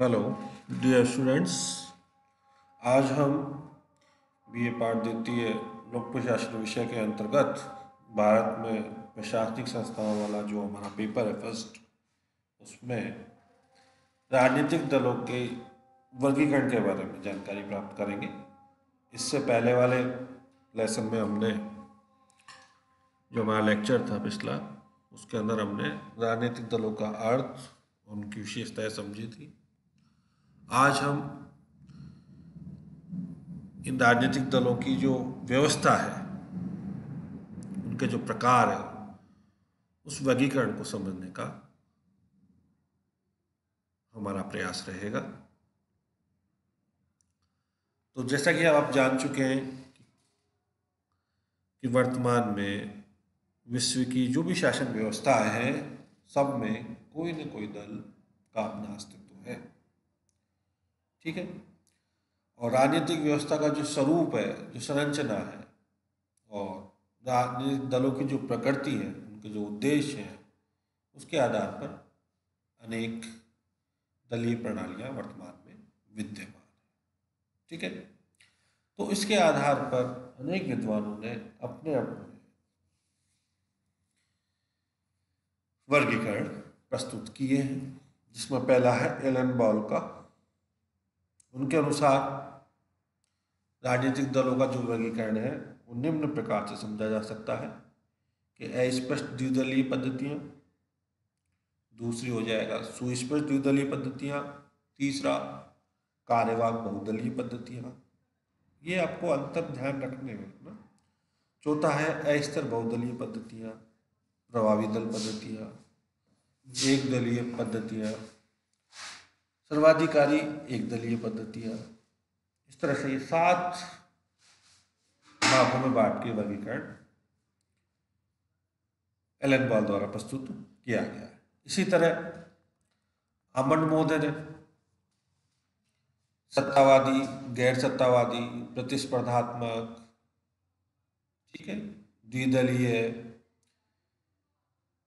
Hello dear students आज हम B ए पाठ द्वितीय लोक प्रशासन विषय के अंतर्गत भारत में प्रशासनिक संस्थाओं वाला जो हमारा पेपर है फ़र्स्ट उसमें राजनीतिक दलों के वर्गीकरण के बारे में जानकारी प्राप्त करेंगे। इससे पहले वाले लेसन में हमने जो हमारा लेक्चर था पिछला, उसके अंदर हमने राजनीतिक दलों का अर्थ, उनकी विशेषताएँ समझी थी। आज हम इन राजनीतिक दलों की जो व्यवस्था है, उनके जो प्रकार है, उस वर्गीकरण को समझने का हमारा प्रयास रहेगा। तो जैसा कि आप जान चुके हैं कि वर्तमान में विश्व की जो भी शासन व्यवस्था है, सब में कोई न कोई दल का अपना अस्तित्व है। ठीक है? और राजनीतिक व्यवस्था का जो स्वरूप है, जो संरचना है, और राजनीतिक दलों की जो प्रकृति है, उनके जो उद्देश्य हैं, उसके आधार पर अनेक दलीय प्रणालियाँ वर्तमान में विद्यमान है। ठीक है? तो इसके आधार पर अनेक विद्वानों ने अपने अपने वर्गीकरण प्रस्तुत किए हैं, जिसमें पहला है एलन बॉल का उनके अनुसार राजनीतिक दलों का जो वर्गीकरण है, वो निम्न प्रकार से समझा जा सकता है कि अस्पष्ट द्विदलीय पद्धतियाँ, दूसरी हो जाएगा सुस्पष्ट द्विदलीय पद्धतियाँ, तीसरा कार्यवाहक बहुदलीय पद्धतियाँ। ये आपको अंतर ध्यान रखने में ना, चौथा है अस्तर बहुदलीय पद्धतियाँ, प्रभावी दल पद्धतियाँ, एक दलीय पद्धतियाँ सर्वाधिकारी एक दलीय पद्धतियाँ इस तरह से ये सात भागों में बांट के वर्गीकरण एलन बॉल द्वारा प्रस्तुत किया गया है। इसी तरह अमन ने सत्तावादी गैर सत्तावादी प्रतिस्पर्धात्मक, ठीक है, द्विदलीय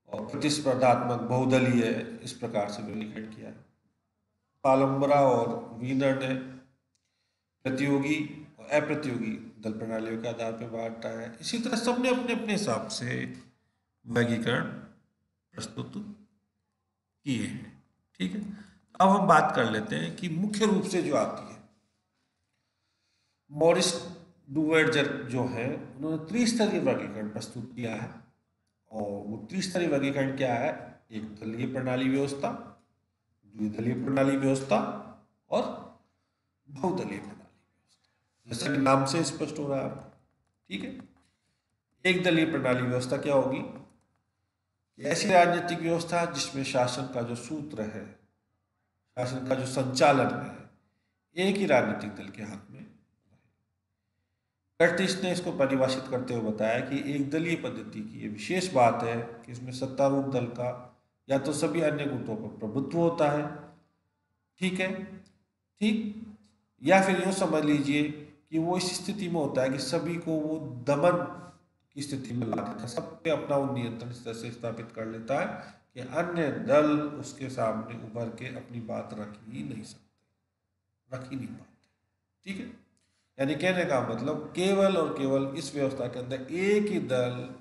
और प्रतिस्पर्धात्मक, बहुदलीय इस प्रकार से वर्गीकरण किया है। पालम्बरा और वीनर ने प्रतियोगी और अप्रतियोगी दल प्रणालियों के आधार पर बांटा है। इसी तरह सबने अपने अपने हिसाब से वर्गीकरण प्रस्तुत किए हैं। ठीक है? अब हम बात कर लेते हैं कि मुख्य रूप से जो आती है, मॉरिस डुवर्जर जो है, उन्होंने त्रिस्तरीय वर्गीकरण प्रस्तुत किया है। और वो त्रिस्तरीय वर्गीकरण क्या है? एक दलीय प्रणाली व्यवस्था द्विदलीय प्रणाली व्यवस्था और बहुदलीय प्रणाली व्यवस्था। जैसा नाम से स्पष्ट हो रहा है आपको। ठीक है? एक दलीय प्रणाली व्यवस्था क्या होगी? ऐसी राजनीतिक व्यवस्था जिसमें शासन का जो सूत्र है, शासन का जो संचालन है, एक ही राजनीतिक दल के हाथ में कर्टिस ने इसको परिभाषित करते हुए बताया कि एक दलीय पद्धति की ये विशेष बात है कि इसमें सत्तारूढ़ दल का या तो सभी अन्य गुटों पर प्रभुत्व होता है। ठीक है? ठीक? या फिर यूँ समझ लीजिए कि वो इस स्थिति में होता है कि सभी को वो दमन की स्थिति में ला देता है। सब पे अपना वो नियंत्रण इस तरह से स्थापित कर लेता है कि अन्य दल उसके सामने उभर के अपनी बात रख ही नहीं सकते। रख ही नहीं पाते। ठीक है? यानी कहने का मतलब केवल और केवल इस व्यवस्था के अंदर एक ही दल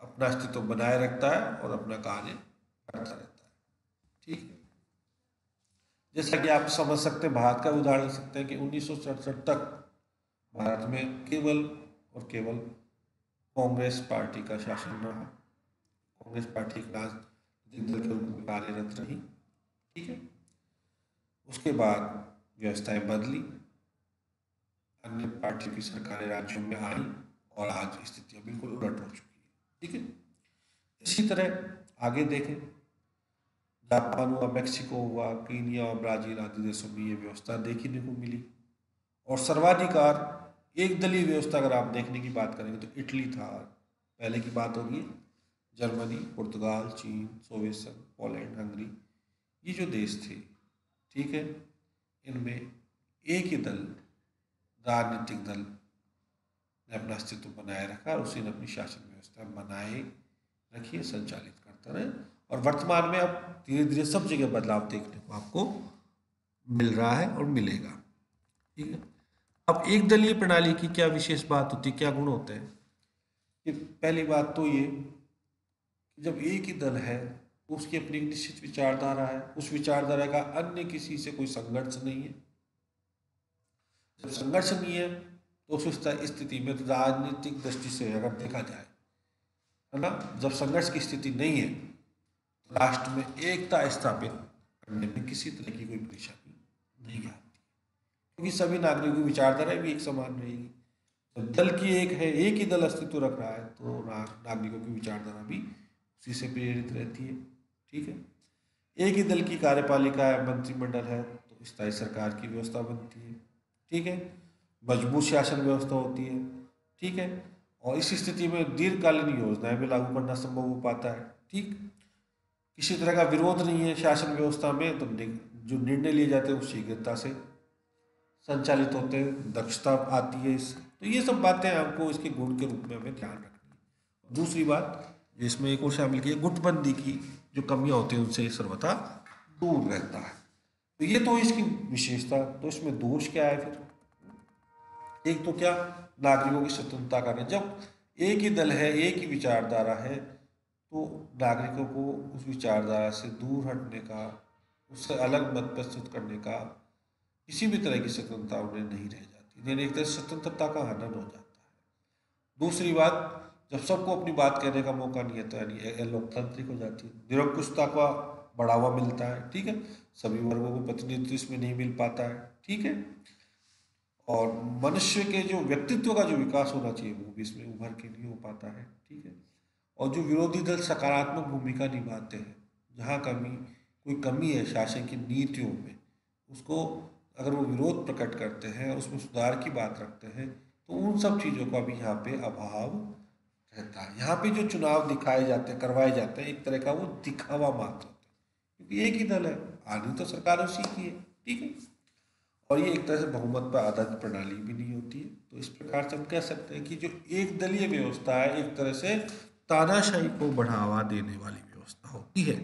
अपना अस्तित्व बनाए रखता है और अपना कार्य करता रहता है। ठीक है। जैसा कि आप समझ सकते हैं, भारत का उदाहरण सकते हैं कि उन्नीस तक भारत में केवल और केवल कांग्रेस पार्टी का शासन रहा। कांग्रेस पार्टी का राजनीतिक दल के रूप में कार्यरत रही। ठीक है। उसके बाद व्यवस्थाएँ बदली। अन्य पार्टियों की सरकारें राज्यों में आई और आज स्थितियाँ बिल्कुल उलट हो चुकी है। ठीक है। इसी तरह आगे देखें जापान हुआ, मैक्सिको हुआ कीनिया और ब्राज़ील आदि देशों में ये व्यवस्था देखने को मिली। और सर्वाधिकार, एक दलीय व्यवस्था अगर आप देखने की बात करेंगे तो इटली था। पहले की बात होगी जर्मनी, पुर्तगाल, चीन, सोवियत संघ, पोलैंड, हंगरी, ये जो देश थे, ठीक है, इनमें एक ही दल, राजनीतिक दल ने अपना अस्तित्व बनाए रखा और उसी ने अपनी शासन व्यवस्था बनाए रखी संचालित करता रहे। और वर्तमान में अब धीरे धीरे सब जगह बदलाव देखने को आपको मिल रहा है और मिलेगा। ठीक है? अब एक दलीय प्रणाली की क्या विशेष बात होती है? क्या गुण होते हैं? कि पहली बात तो ये जब एक ही दल है, उसकी अपनी निश्चित विचारधारा है, उस विचारधारा का अन्य किसी से कोई संघर्ष नहीं है। जब संघर्ष नहीं है तो उस स्थिति में राजनीतिक दृष्टि से अगर देखा जाए, है ना? जब संघर्ष की स्थिति नहीं है राष्ट्र में एकता स्थापित करने में किसी तरह की कोई परेशानी नहीं आती। क्योंकि सभी नागरिकों की विचारधारा भी एक समान रहेगी। जब दल की एक है, एक ही दल अस्तित्व रख रहा है तो नागरिकों की विचारधारा भी उसी से प्रेरित रहती है। ठीक है? एक ही दल की कार्यपालिका है मंत्रिमंडल है तो स्थायी सरकार की व्यवस्था बनती है। ठीक है? मज़बूत शासन व्यवस्था होती है। ठीक है? और इस स्थिति में दीर्घकालीन योजनाएँ भी लागू करना संभव हो पाता है। ठीक? किसी तरह का विरोध नहीं है शासन व्यवस्था में तो जो निर्णय लिए जाते हैं वो शीघ्रता से संचालित होते हैं, दक्षता आती है इस तो ये सब बातें आपको इसके गुण के रूप में हमें ध्यान रखनी है। दूसरी बात, जिसमें एक और शामिल की गुटबंदी की जो कमियाँ होती हैं, उनसे सर्वथा दूर रहता है। तो ये तो इसकी विशेषता तो इसमें दोष क्या है फिर? एक तो क्या, नागरिकों की स्वतंत्रता का जब एक ही दल है, एक ही विचारधारा है तो नागरिकों को उस विचारधारा से दूर हटने का, उससे अलग मत प्रस्तुत करने का किसी भी तरह की स्वतंत्रता उन्हें नहीं रह जाती। यानी एक तरह स्वतंत्रता का हनन हो जाता है। दूसरी बात, जब सबको अपनी बात कहने का मौका नहीं है तो यानी लोकतांत्रिक हो जाती है। निरंकुशता का बढ़ावा मिलता है, ठीक है? सभी वर्गों को प्रतिनिधित्व इसमें नहीं मिल पाता है, ठीक है? और मनुष्य के जो व्यक्तित्व का जो विकास होना चाहिए, वो भी इसमें उभर के नहीं हो पाता है। और जो विरोधी दल सकारात्मक भूमिका निभाते हैं, जहाँ कमी, कोई कमी है शासन की नीतियों में, उसको अगर वो विरोध प्रकट करते हैं, उसमें सुधार की बात रखते हैं तो उन सब चीज़ों का भी यहाँ पे अभाव रहता है। यहाँ पे जो चुनाव दिखाए जाते हैं, करवाए जाते हैं, एक तरह का वो दिखावा मात्र होता है। क्योंकि एक ही दल है आनी तो सरकार उसी की है, ठीक है? और ये एक तरह से बहुमत पर आधारित प्रणाली भी नहीं होती है। तो इस प्रकार से हम कह सकते हैं कि जो एक दलीय व्यवस्था है, एक तरह से तानाशाही को बढ़ावा देने वाली व्यवस्था होती है।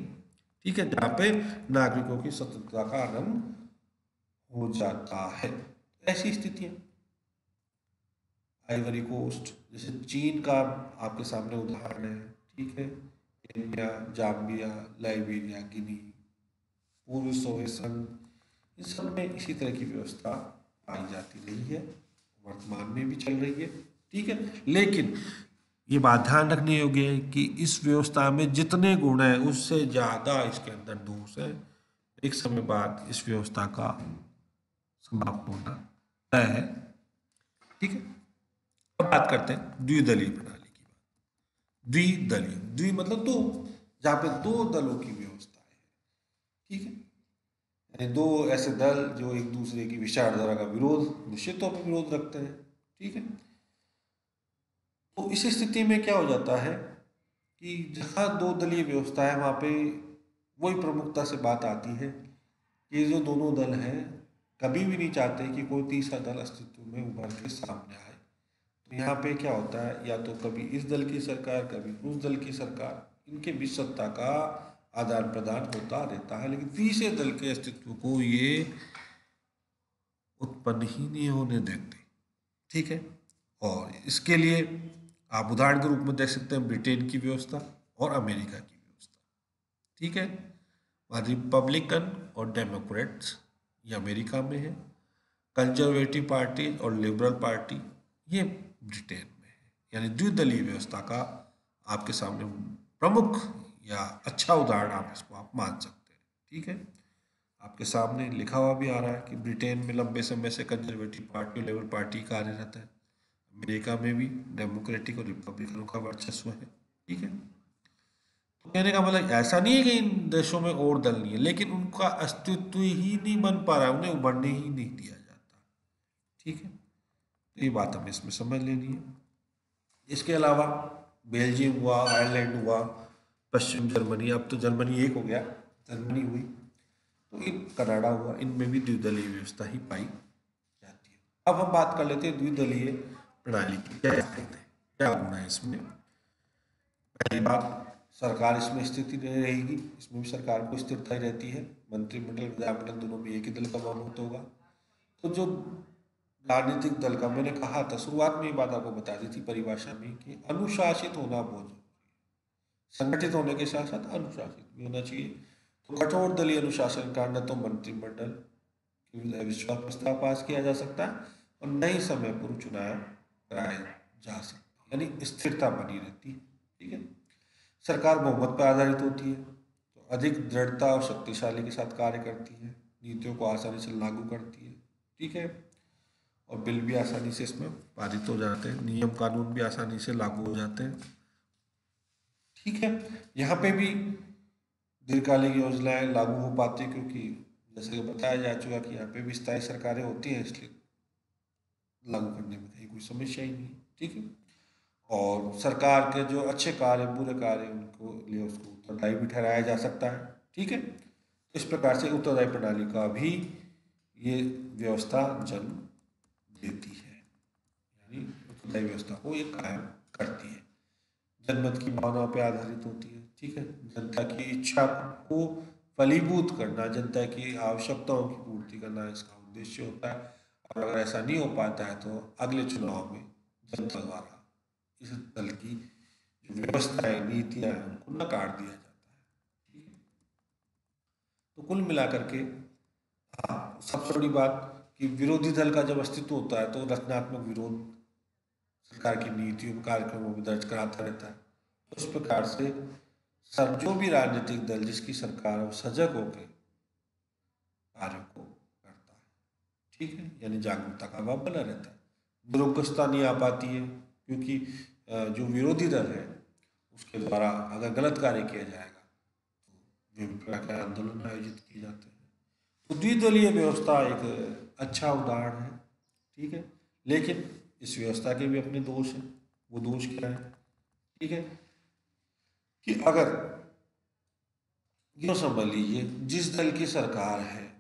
ठीक है, जहाँ पे नागरिकों की स्वतंत्रता का आनंद हो जाता है। ऐसी स्थितियाँ आइवरी कोस्ट जैसे चीन का आपके सामने उदाहरण है। ठीक है, इंडिया, जाम्बिया, लाइबेरिया, गिनी, पूर्व सोवियत संघ इन सब में इसी तरह की व्यवस्था पाई जाती रही है। वर्तमान में भी चल रही है। ठीक है, लेकिन ये बात ध्यान रखने योग्य है कि इस व्यवस्था में जितने गुण हैं, उससे ज़्यादा इसके अंदर दोष है। एक समय बाद इस व्यवस्था का समाप्त होना तय है। ठीक है? अब बात करते हैं द्विदलीय प्रणाली की बात। द्विदलीय। द्वि मतलब दो। जहाँ पे दो दलों की व्यवस्था है। ठीक है? यानी दो ऐसे दल जो एक दूसरे की विचारधारा का विरोध, निश्चित तौर पर विरोध रखते हैं। ठीक है? तो इस स्थिति में क्या हो जाता है कि जहाँ दो दलीय व्यवस्था है, वहाँ पे वही प्रमुखता से बात आती है कि जो दोनों दल हैं, कभी भी नहीं चाहते कि कोई तीसरा दल अस्तित्व में उभर के सामने आए। तो यहाँ पे क्या होता है, या तो कभी इस दल की सरकार, कभी उस दल की सरकार, इनके बीच सत्ता का आदान प्रदान होता रहता है, लेकिन तीसरे दल के अस्तित्व को ये उत्पन्न ही नहीं होने देते। ठीक है? और इसके लिए आप उदाहरण के रूप में देख सकते हैं ब्रिटेन की व्यवस्था और अमेरिका की व्यवस्था। ठीक है? रिपब्लिकन और डेमोक्रेट्स ये अमेरिका में है। कंजर्वेटिव पार्टी और लिबरल पार्टी ये ब्रिटेन में है। यानी द्विदलीय व्यवस्था का आपके सामने प्रमुख या अच्छा उदाहरण आप इसको आप मान सकते हैं। ठीक है? आपके सामने लिखा हुआ भी आ रहा है कि ब्रिटेन में लंबे समय से कंजर्वेटिव पार्टी और लेबर पार्टी कार्यरत है। अमेरिका में भी डेमोक्रेटिक और रिपब्लिकनों का वर्चस्व है, ठीक है? तो कहने का मतलब ऐसा नहीं है कि इन देशों में और दल नहीं है, लेकिन उनका अस्तित्व ही नहीं बन पा रहा, उन्हें उभरने ही नहीं दिया जाता, ठीक है? तो ये बात हमें इसमें समझ लेनी है। इसके अलावा बेल्जियम हुआ, आयरलैंड हुआ, पश्चिम जर्मनी, अब तो जर्मनी एक हो गया, जर्मनी हुई तो इन कनाडा हुआ, इनमें भी द्विदलीय व्यवस्था ही पाई जाती है। अब हम बात कर लेते हैं द्विदलीय प्रणाली की। क्या कहते हैं? क्या गुण है इसमें? पहली बात, सरकार इसमें स्थिति नहीं रहेगी। इसमें भी सरकार को स्थिरता ही रहती है। मंत्रिमंडल, विधानमंडल दोनों में एक ही दल का बहुमत होगा। तो जो राजनीतिक दल का, मैंने कहा था, शुरुआत में ये बात आपको बता दी थी परिभाषा में कि अनुशासित होना बहुत ज़रूरी संगठित होने के साथ साथ अनुशासित भी होना चाहिए। तो कठोर दलीय अनुशासन का न तो मंत्रिमंडल विश्वास प्रस्ताव पास किया जा सकता है और नए समय पूर्व चुनाव कराया जा सकता। यानी स्थिरता बनी रहती है, ठीक है? सरकार बहुमत पर आधारित होती है तो अधिक दृढ़ता और शक्तिशाली के साथ कार्य करती है, नीतियों को आसानी से लागू करती है, ठीक है? और बिल भी आसानी से इसमें पारित हो जाते हैं, नियम कानून भी आसानी से लागू हो जाते हैं, ठीक है? यहाँ पे भी दीर्घकालिक योजनाएँ लागू हो पाती क्योंकि जैसे कि बताया जा चुका कि यहाँ पे भी स्थायी सरकारें होती हैं, इसलिए लागू करने में कहीं कोई समस्या ही नहीं, ठीक है? और सरकार के जो अच्छे कार्य, बुरे कार्य, उनको लिए उसको उत्तरदायी भी ठहराया जा सकता है, ठीक है? तो इस प्रकार से उत्तरदायी प्रणाली का भी ये व्यवस्था जन्म देती है, यानी उत्तरदायी व्यवस्था को ये कायम करती है। जनमत की भावनाओं पर आधारित होती है, ठीक है? जनता की इच्छा को फलीभूत करना, जनता की आवश्यकताओं की पूर्ति करना इसका उद्देश्य होता है। और अगर ऐसा नहीं हो पाता है तो अगले चुनाव में जनता द्वारा इस दल की जो व्यवस्था है नीतियाँ हैं, उनको नकार दिया जाता है। तो कुल मिलाकर के हाँ सबसे बड़ी बात कि विरोधी दल का जब अस्तित्व होता है तो रचनात्मक विरोध सरकार की नीतियों, कार्यक्रमों में दर्ज कराता रहता है। तो इस प्रकार से सर, जो भी राजनीतिक दल जिसकी सरकार सजग होकर कार्य को ठीक है? यानी जागरूकता का अभाव बना रहता है। दुरुगस्ता नहीं आ पाती है, क्योंकि जो विरोधी दल है, उसके द्वारा अगर गलत कार्य किया जाएगा तो विभिन्न प्रकार के आंदोलन आयोजित किए जाते हैं। तो द्विदलीय व्यवस्था एक अच्छा उदाहरण है, ठीक है? लेकिन इस व्यवस्था के भी अपने दोष हैं, वो दोष क्या है? ठीक है? कि अगर यो समझ लीजिए, जिस दल की सरकार है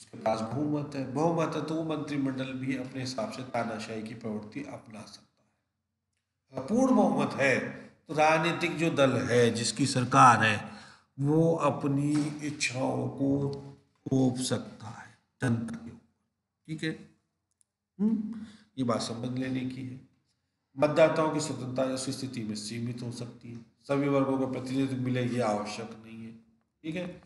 उसके पास बहुमत है। बहुमत है तो वो मंत्रिमंडल भी अपने हिसाब से तानाशाही की प्रवृत्ति अपना सकता है। पूर्ण बहुमत है तो राजनीतिक जो दल है, जिसकी सरकार है, वो अपनी इच्छाओं को थोप सकता है जनता के ऊपर। ठीक है? हम्म? ये बात समझ लेने की है। मतदाताओं की स्वतंत्रता इस स्थिति में सीमित हो सकती है। सभी वर्गों को प्रतिनिधित्व मिले ये आवश्यक नहीं है। ठीक है?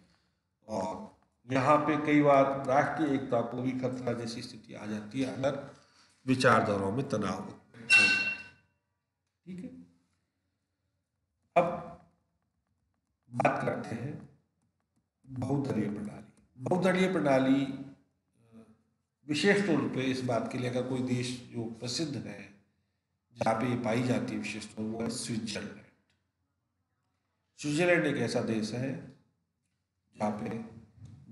और यहाँ पे कई बार राष्ट्रीय एकता को भी खतरा जैसी स्थिति आ जाती है अगर विचारधाराओं में तनाव हो ठीक है? अब बात करते हैं बहुदलीय प्रणाली। बहुदलीय प्रणाली विशेष तौर पे इस बात के लिए अगर कोई देश जो प्रसिद्ध है, जहाँ पे ये पाई जाती है विशेष तौर वो है स्विट्जरलैंड। स्विट्जरलैंड एक ऐसा देश है जहाँ पे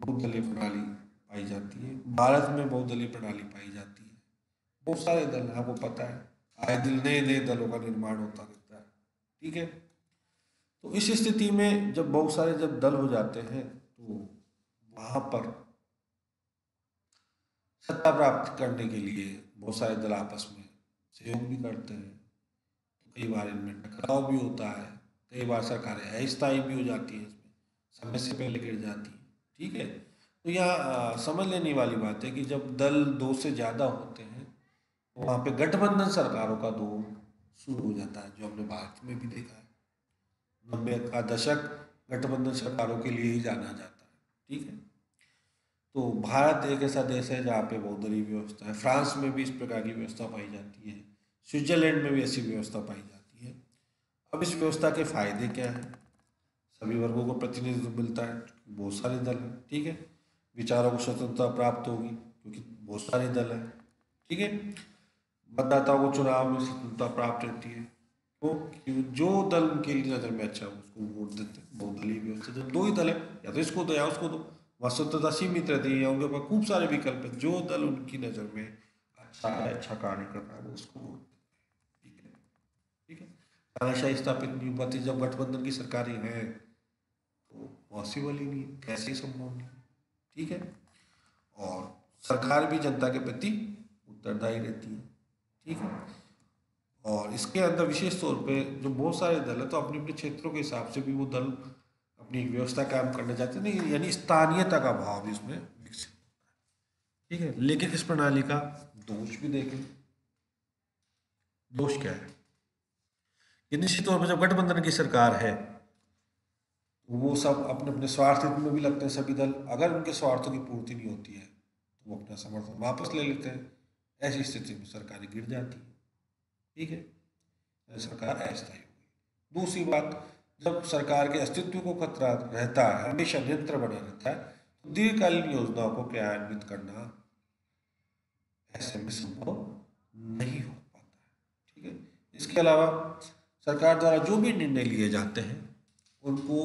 बहुदलीय प्रणाली पाई जाती है। भारत में बहुदलीय प्रणाली पाई जाती है। बहुत सारे दल हैं, आपको पता है। आए दिल नए नए दलों का निर्माण होता रहता है। ठीक है? तो इस स्थिति में जब बहुत सारे जब दल हो जाते हैं तो वहाँ पर सत्ता प्राप्त करने के लिए बहुत सारे दल आपस में सहयोग भी करते हैं। कई बार इनमें टकराव भी होता है। कई बार सरकारें अस्थायी भी हो जाती है इसमें। समय से पहले गिर जाती है। ठीक है? तो यहाँ समझ लेने वाली बात है कि जब दल दो से ज़्यादा होते हैं तो वहाँ पे गठबंधन सरकारों का दौर शुरू हो जाता है, जो हमने भारत में भी देखा है। नब्बे का दशक गठबंधन सरकारों के लिए ही जाना जाता है, ठीक है? तो भारत एक ऐसा देश है जहाँ पे बहुदलीय व्यवस्था है। फ्रांस में भी इस प्रकार की व्यवस्था पाई जाती है। स्विट्जरलैंड में भी ऐसी व्यवस्था पाई जाती है। अब इस व्यवस्था के फ़ायदे क्या हैं? सभी वर्गों को प्रतिनिधित्व मिलता है। बहुत सारे दल हैं, ठीक है? विचारों को स्वतंत्रता प्राप्त होगी, क्योंकि बहुत सारे दल हैं, ठीक है? मतदाताओं को चुनाव में स्वतंत्रता प्राप्त रहती है। तो जो दल उनके लिए नज़र में अच्छा है, उसको वोट देते हैं। बहुदलीय व्यवस्था जब दो ही दल है, या तो इसको दो या उसको दो, वहाँ स्वतंत्रता सीमित रहती है, या उनके पास खूब सारे विकल्प हैं। जो दल उनकी नज़र में अच्छा है अच्छा कार्य कर रहा है, वो उसको वोट ठीक है? ठीक है? तानाशाही स्थापित नहीं पाती, जब गठबंधन की सरकारें हैं पॉसिबल ही नहीं कैसे संभव नहीं ठीक है? और सरकार भी जनता के प्रति उत्तरदायी रहती है। ठीक है? और इसके अंदर विशेष तौर पे जो बहुत सारे दल है तो अपने अपने क्षेत्रों के हिसाब से भी वो दल अपनी व्यवस्था कायम करना चाहते हैं। नहीं, यानी स्थानीयता का भाव भी उसमें विकसित ठीक है? लेकिन इस प्रणाली का दोष भी देखें। दोष क्या है? निश्चित तौर पर जब गठबंधन की सरकार है वो सब अपने अपने स्वार्थ हित में भी लगते हैं सभी दल। अगर उनके स्वार्थों की पूर्ति नहीं होती है तो वो अपना समर्थन वापस ले लेते हैं। ऐसी स्थिति में सरकारें गिर जाती है। ठीक है? सरकार अस्थायी होगी दूसरी बात, जब सरकार के अस्तित्व को खतरा रहता है, हमेशा नियंत्रण बना रहता है तो दीर्घकालीन योजनाओं को क्रियान्वित करना ऐसे में संभव नहीं हो पाता है। ठीक है? इसके अलावा सरकार द्वारा जो भी निर्णय लिए जाते हैं, उनको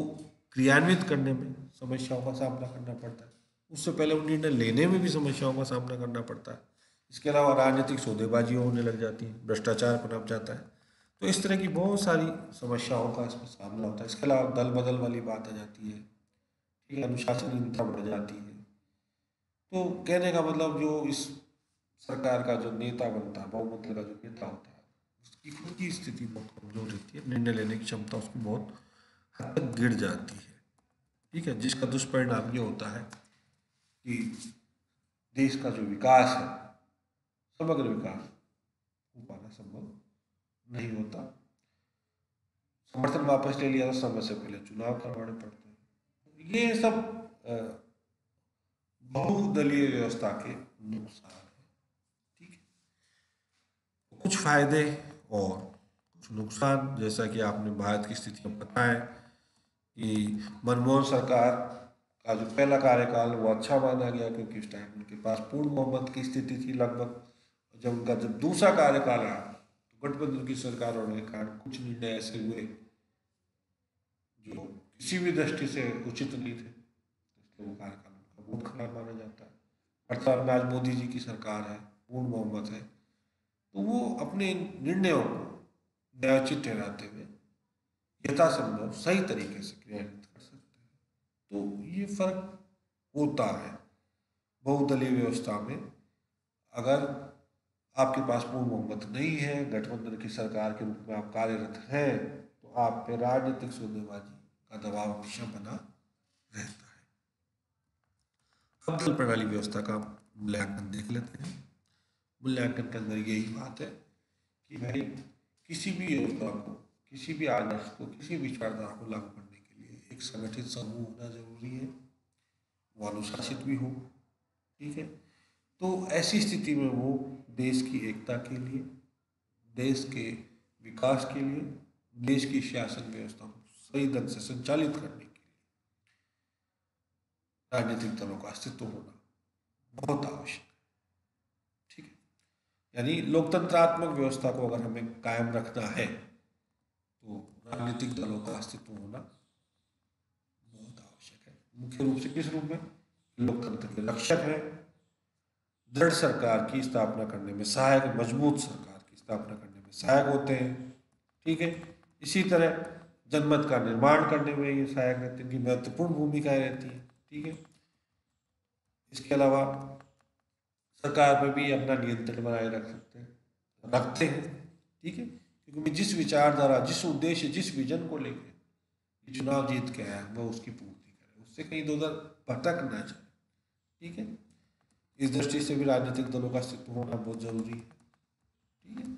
क्रियान्वित करने में समस्याओं का सामना करना पड़ता है। उससे पहले वो निर्णय लेने में भी समस्याओं का सामना करना पड़ता है। इसके अलावा राजनीतिक सौदेबाजी होने लग जाती है, भ्रष्टाचार पनप जाता है। तो इस तरह की बहुत सारी समस्याओं का इसमें सामना होता है। इसके अलावा दल बदल वाली बात आ जाती है, ठीक है, अनुशासनहीनता बढ़ जाती है। तो कहने का मतलब जो इस सरकार का जो नेता बनता है, बहुमत का जो नेता होता है, उसकी खुद की स्थिति बहुत कमज़ोर रहती है। निर्णय लेने की क्षमता उसकी बहुत गिर जाती है। ठीक है, जिसका दुष्परिणाम ये होता है कि देश का जो विकास है, समग्र विकास हो पाना संभव नहीं होता। समर्थन वापस ले लिया तो समय से पहले चुनाव करवाने पड़ते हैं। ये सब बहुदलीय व्यवस्था के नुकसान है। ठीक है? कुछ फ़ायदे और कुछ नुकसान, जैसा कि आपने भारत की स्थिति में है कि मनमोहन सरकार का जो पहला कार्यकाल वो अच्छा माना गया क्योंकि उस टाइम उनके पास पूर्ण मोहम्मद की स्थिति थी लगभग। जब उनका जब दूसरा कार्यकाल आया तो गठबंधन की सरकार होने के कारण कुछ निर्णय ऐसे हुए जो किसी भी दृष्टि से उचित नहीं थे। इसलिए वो कार्यकाल उनका बहुत खराब माना जाता है। वर्तमान में आज मोदी जी की सरकार है, पूर्ण बहुमत है। तो वो अपने निर्णयों को न्यायोचित ठहराते हुए यथासंभव सही तरीके से क्रियान्वित कर सकते हैं। तो ये फ़र्क होता है बहुदलीय व्यवस्था में। अगर आपके पास पूर्ण बहुमत नहीं है, गठबंधन की सरकार के रूप में आप कार्यरत हैं तो आप पे राजनीतिक सौदेबाजी का दबाव हमेशा बना रहता है। अब दल प्रणाली व्यवस्था का मूल्यांकन देख लेते हैं। मूल्यांकन के अंदर यही बात है कि भाई किसी भी योजना को किसी भी आदर्श को, किसी विचारधारा को लागू करने के लिए एक संगठित समूह होना ज़रूरी है। वो अनुशासित भी हो, ठीक है? तो ऐसी स्थिति में वो देश की एकता के लिए, देश के विकास के लिए, देश की शासन व्यवस्था को सही ढंग से संचालित करने के लिए राजनीतिक दलों का अस्तित्व होना बहुत आवश्यक है, ठीक है? यानी लोकतंत्रात्मक व्यवस्था को अगर हमें कायम रखना है राजनीतिक दलों का अस्तित्व होना बहुत आवश्यक है। मुख्य रूप से किस रूप में? लोकतंत्र के रक्षक है। दृढ़ सरकार की स्थापना करने में सहायक, मज़बूत सरकार की स्थापना करने में सहायक होते हैं। ठीक है? इसी तरह जनमत का निर्माण करने में ये सहायक रहते हैं, इनकी महत्वपूर्ण भूमिकाएँ रहती हैं। ठीक है? इसके अलावा सरकार पर भी अपना नियंत्रण बनाए रख सकते हैं, रखते हैं। ठीक है? क्योंकि जिस विचारधारा, जिस उद्देश्य, जिस विजन को लेकर चुनाव जीत के आया, वह उसकी पूर्ति करे। उससे कहीं दो उधर भटक ना जाए। ठीक है? इस दृष्टि से भी राजनीतिक दलों का अस्तित्व होना बहुत ज़रूरी है। ठीक है?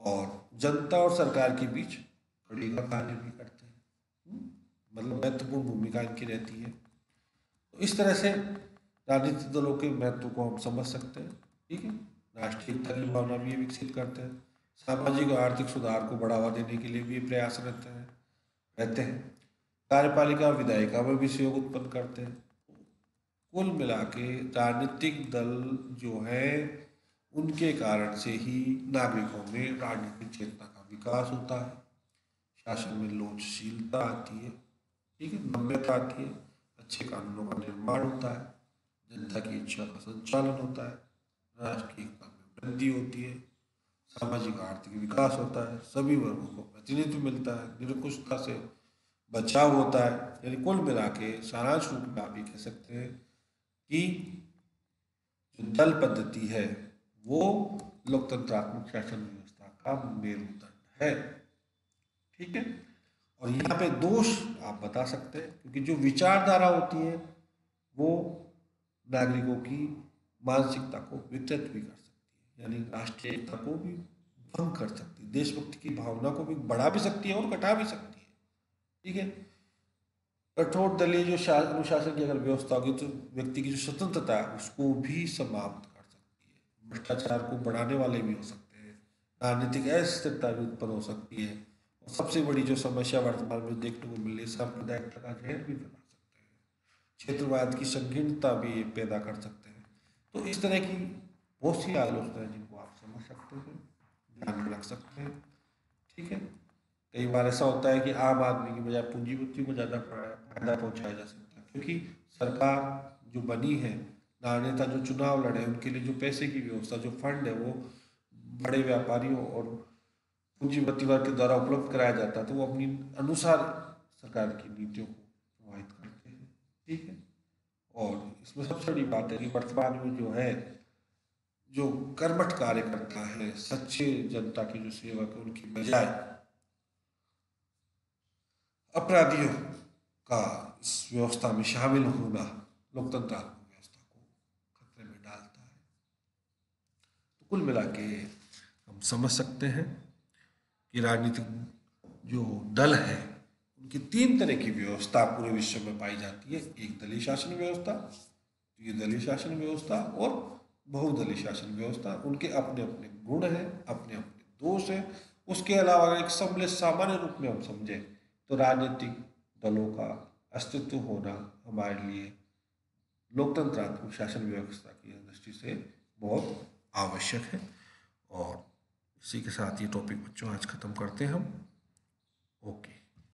और जनता और सरकार के बीच कड़ी का कार्य भी करते हैं। हम्म? मतलब महत्वपूर्ण भूमिका इनकी रहती है। तो इस तरह से राजनीतिक दलों के महत्व को हम समझ सकते हैं। ठीक है? राष्ट्रीय की भावना भी विकसित करते हैं। सामाजिक और आर्थिक सुधार को बढ़ावा देने के लिए भी प्रयास रहते हैं रहते हैं। कार्यपालिका और विधायिका में भी सहयोग उत्पन्न करते हैं। कुल मिला के राजनीतिक दल जो है, उनके कारण से ही नागरिकों में राजनीतिक चेतना का विकास होता है। शासन में लोचशीलता आती है, ठीक है नम्यता आती है, अच्छे कानूनों का निर्माण होता है, जनता की इच्छा का संचालन होता है राष्ट्र की एकता में वृद्धि होती है। सामाजिक, आर्थिक विकास होता है। सभी वर्गों को प्रतिनिधित्व मिलता है। निरंकुशता से बचाव होता है। यानी कुल मिला के सारांश रूप में आप ये कह सकते हैं कि जो दल पद्धति है, वो लोकतंत्रात्मक शासन व्यवस्था का मेरुदंड है। ठीक है? और यहाँ पे दोष आप बता सकते हैं, क्योंकि जो विचारधारा होती है, वो नागरिकों की मानसिकता को विकृत भी कर यानी राष्ट्रीय एकता को भी भंग कर सकती है। देशभक्ति की भावना को भी बढ़ा भी सकती है और घटा भी सकती है। ठीक है? कठोर दलीय जो अनुशासन की अगर व्यवस्था होगी तो व्यक्ति की जो स्वतंत्रता है, उसको भी समाप्त कर सकती है। भ्रष्टाचार को बढ़ाने वाले भी हो सकते हैं। राजनीतिक अस्थिरता भी उत्पन्न हो सकती है। और सबसे बड़ी जो समस्या वर्तमान में देखने को मिल रही है सांप्रदायिक का जहर भी फैला सकते हैं। क्षेत्रवाद की संकीर्णता भी पैदा कर सकते हैं। तो इस तरह की बहुत सी आलोचना है जिनको आप समझ सकते हैं ध्यान में रख सकते हैं, ठीक है? कई बार ऐसा होता है कि आम आदमी की बजाय पूंजीपतियों को ज़्यादा फ़ायदा पहुँचाया जा सकता है, क्योंकि सरकार जो बनी है राजनेता जो चुनाव लड़े हैं, उनके लिए जो पैसे की व्यवस्था, जो फंड है, वो बड़े व्यापारियों और पूंजीपति वर्ग के द्वारा उपलब्ध कराया जाता है तो वो अपनी अनुसार सरकार की नीतियों को प्रभावित करते हैं, ठीक है? और इसमें सबसे बड़ी बात है कि वर्तमान में जो है जो कर्मठ कार्य करता है, सच्चे जनता की जो सेवक है, उनकी बजाय अपराधियों का इस व्यवस्था में शामिल होना लोकतंत्रात्मक व्यवस्था को खतरे में डालता है। तो कुल मिला के हम समझ सकते हैं कि राजनीतिक जो दल है, उनकी तीन तरह की व्यवस्था पूरे विश्व में पाई जाती है। एक दलीय शासन व्यवस्था तो ये दलीय शासन व्यवस्था और बहुदलीय शासन व्यवस्था उनके अपने अपने गुण हैं अपने अपने दोष हैं। उसके अलावा अगर एक सम्मिलित सामान्य रूप में हम समझें तो राजनीतिक दलों का अस्तित्व होना हमारे लिए लोकतंत्रात्मक शासन व्यवस्था की दृष्टि से बहुत आवश्यक है। और इसी के साथ ये टॉपिक बच्चों, आज ख़त्म करते हैं हम। ओके।